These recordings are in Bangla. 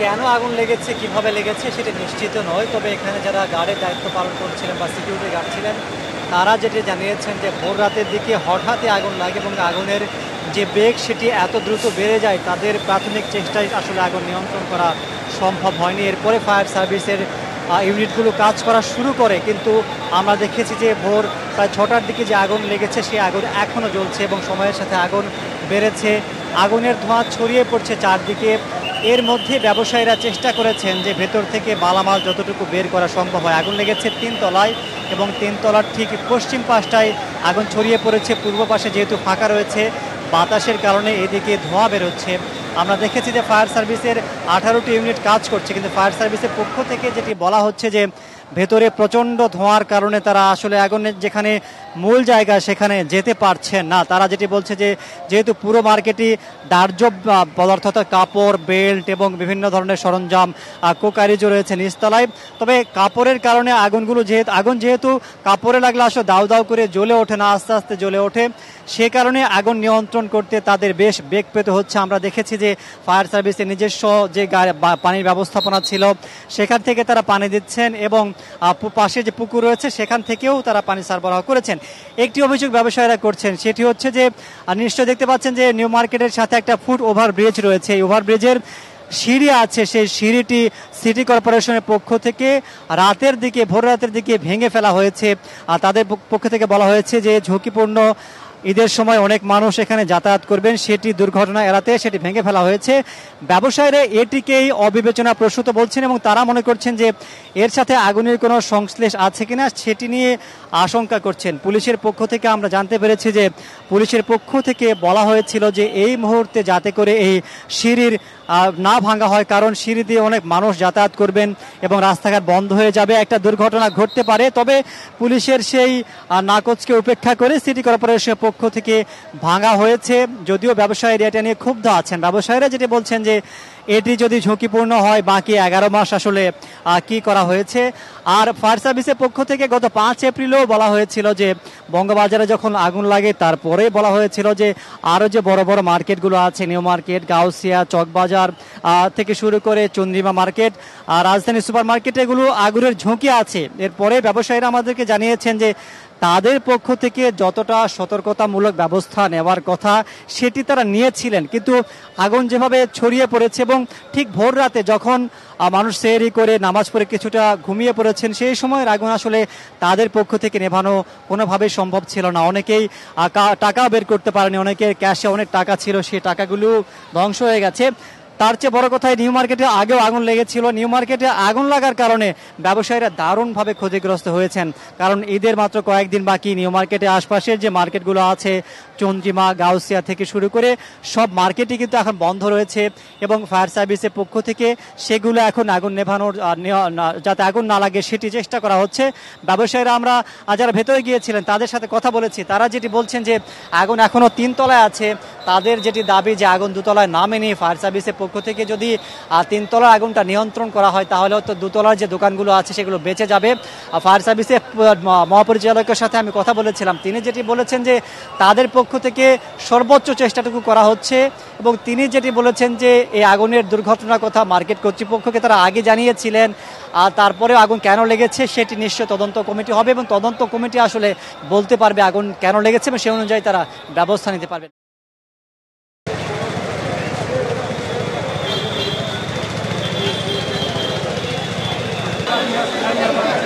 কেন আগুন লেগেছে, কীভাবে লেগেছে সেটা নিশ্চিত নয়। তবে এখানে যারা গার্ডের দায়িত্ব পালন করছিলেন বা সিকিউরিটি গার্ড ছিলেন, তারা যেটি জানিয়েছেন যে ভোর রাতের দিকে হঠাৎই আগুন লাগে এবং আগুনের যে বেগ সেটি এত দ্রুত বেড়ে যায়, তাদের প্রাথমিক চেষ্টায় আসলে আগুন নিয়ন্ত্রণ করা সম্ভব হয়নি। এরপরে ফায়ার সার্ভিসের ইউনিটগুলো কাজ করা শুরু করে, কিন্তু আমরা দেখেছি যে ভোর প্রায় ছটার দিকে যে আগুন লেগেছে, সেই আগুন এখনও জ্বলছে এবং সময়ের সাথে আগুন বেড়েছে। আগুনের ধোঁয়া ছড়িয়ে পড়ছে চারদিকে। এর মধ্যে ব্যবসায়ীরা চেষ্টা করেছেন যে ভেতর থেকে মালামাল যতটুকু বের করা সম্ভব হয়। আগুন লেগেছে তিন তলায় এবং তিন তলার ঠিক পশ্চিম পাশটায় আগুন ছড়িয়ে পড়েছে। পূর্ব পাশে যেহেতু ফাঁকা রয়েছে, বাতাসের কারণে এদিকে ধোঁয়া বেরোচ্ছে। আমরা দেখেছি যে ফায়ার সার্ভিসের আঠারোটি ইউনিট কাজ করছে, কিন্তু ফায়ার সার্ভিসের পক্ষ থেকে যেটি বলা হচ্ছে যে ভেতরে প্রচণ্ড ধোঁয়ার কারণে তারা আসলে আগুনের যেখানে মূল জায়গা সেখানে যেতে পারছেন না। তারা যেটি বলছে যে যেহেতু পুরো মার্কেটই দার্য পদার্থ অর্থাৎ কাপড় বেল্ট এবং বিভিন্ন ধরনের সরঞ্জাম আহ, কোকারিজও রয়েছে নিচতলায়। তবে কাপড়ের কারণে আগুনগুলো যেহেতু আগুন যেহেতু কাপড়ে লাগলে আসলে দাউ দাউ করে জ্বলে ওঠে না আস্তে আস্তে জ্বলে ওঠে। সে কারণে আগুন নিয়ন্ত্রণ করতে তাদের বেশ বেগ পেতে হচ্ছে। আমরা দেখেছি যে ফায়ার সার্ভিসের নিজস্ব যে পানির ব্যবস্থাপনা ছিল সেখান থেকে তারা পানি দিচ্ছেন এবং পাশে যে পুকুর রয়েছে, সেখান থেকেও তারা পানি সরবরাহ করেছেন। একটি অভিযোগ ব্যবসায়ীরা করছেন, সেটি হচ্ছে যে নিশ্চয় দেখতে পাচ্ছেন যে, নিউ মার্কেটের সাথে একটা ফুট ওভার ব্রিজ রয়েছে। এই ওভার ব্রিজের সিঁড়ি আছে, সেই সিঁড়িটি সিটি কর্পোরেশনের পক্ষ থেকে রাতের দিকে, ভোর রাতের দিকে ভেঙে ফেলা হয়েছে। আর তাদের পক- পক্ষ থেকে বলা হয়েছে যে, ঝুঁকিপূর্ণ ঈদের সময় অনেক মানুষ এখানে যাতায়াত করবেন। সেটি দুর্ঘটনা এড়াতে সেটি ভেঙে ফেলা হয়েছে। ব্যবসায়ীরা এটিকেই অবিবেচনা প্রসূত বলছেন এবং তারা মনে করছেন যে এর সাথে আগুনের কোনো সংশ্লেষ আছে কিনা সেটি নিয়ে আশঙ্কা করছেন। পুলিশের পক্ষ থেকে আমরা জানতে পেরেছি যে পুলিশের পক্ষ থেকে বলা হয়েছিল যে এই মুহূর্তে যাতে করে এই সিঁড়ির না ভাঙা হয়, কারণ সিঁড়ি দিয়ে অনেক মানুষ যাতায়াত করবেন এবং রাস্তাঘাট বন্ধ হয়ে যাবে। একটা দুর্ঘটনা ঘটতে পারে, তবে পুলিশের সেই নাকচকে উপেক্ষা করে সিটি কর্পোরেশনের পক্ষ থেকে ভাঙা হয়েছে। যদিও ব্যবসায়ীরা এটা নিয়ে ক্ষুব্ধ আছেন। ব্যবসায়ীরা যেটি বলছেন যে এটি যদি ঝুঁকিপূর্ণ হয়, বাকি এগারো মাস আসলে কি করা হয়েছে? আর ফায়ার সার্ভিসের পক্ষ থেকে গত পাঁচ এপ্রিলেও বলা হয়েছিল যে, বঙ্গবাজারে যখন আগুন লাগে তারপরে বলা হয়েছিল যে, আরও যে বড় বড় মার্কেটগুলো আছে, নিউ মার্কেট, গাউসিয়া, চকবাজার থেকে শুরু করে চন্দ্রিমা মার্কেট আর রাজধানী সুপার মার্কেট এগুলো আগুনের ঝুঁকি আছে। এরপরে ব্যবসায়ীরা আমাদেরকে জানিয়েছেন যে তাদের পক্ষ থেকে যতটা সতর্কতামূলক ব্যবস্থা নেওয়ার কথা সেটি তারা নিয়েছিলেন। কিন্তু আগুন যেভাবে ছড়িয়ে পড়েছে এবং ঠিক ভোর রাতে যখন মানুষ সেরি করে নামাজ পড়ে কিছুটা ঘুমিয়ে পড়েছেন, সেই সময়ের আগুন আসলে তাদের পক্ষ থেকে নেভানো কোনোভাবেই সম্ভব ছিল না। অনেকেই টাকা বের করতে পারেনি, অনেকের ক্যাশে অনেক টাকা ছিল, সেই টাকাগুলো ধ্বংস হয়ে গেছে। তার চেয়ে বড় কথা নিউ মার্কেটে আগেও আগুন লেগেছিল। নিউ মার্কেটে আগুন লাগার কারণে ব্যবসায়ীরা দারুণভাবে ক্ষতিগ্রস্ত হয়েছেন। কারণ ঈদের মাত্র কয়েকদিন বাকি, নিউ মার্কেটে আশপাশের যে মার্কেটগুলো আছে চন্দ্রিমা গাউসিয়া থেকে শুরু করে সব মার্কেটই কিন্তু এখন বন্ধ রয়েছে এবং ফায়ার সার্ভিসের পক্ষ থেকে সেগুলো এখন আগুন নেভানোর যাতে আগুন না লাগে সেটি চেষ্টা করা হচ্ছে। ব্যবসায়ীরা আমরা যারা ভেতরে গিয়েছিলেন, তাদের সাথে কথা বলেছি। তারা যেটি বলছেন যে আগুন এখনও তিনতলায় আছে। তাদের যেটি দাবি যে আগুন দুতলায় নামে নিয়ে ফায়ার সার্ভিসের পক্ষ থেকে যদি তিনতলার আগুনটা নিয়ন্ত্রণ করা হয়, তাহলে হয়তো দুতলার যে দোকানগুলো আছে সেগুলো বেঁচে যাবে। ফায়ার সার্ভিসের মহাপরিচালকের সাথে আমি কথা বলেছিলাম। তিনি যেটি বলেছেন যে তাদের পক্ষ থেকে সর্বোচ্চ চেষ্টাটুকু করা হচ্ছে এবং তিনি যেটি বলেছেন যে এই আগুনের দুর্ঘটনার কথা মার্কেট কর্তৃপক্ষকে তারা আগে জানিয়েছিলেন, আর তারপরে আগুন কেন লেগেছে সেটি নিশ্চয় তদন্ত কমিটি হবে এবং তদন্ত কমিটি আসলে বলতে পারবে আগুন কেন লেগেছে এবং সে অনুযায়ী তারা ব্যবস্থা নিতে পারবে। এক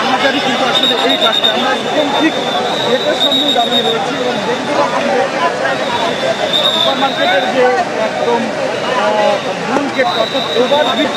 আমাদেরই কিন্তু আসলে এই কাজটা আমরা একদম ঠিক গেটের সামনে দাঁড়িয়ে এবং দেখতে পাচ্ছি যে একদম গেট অর্থাৎ ওভার ব্রিজ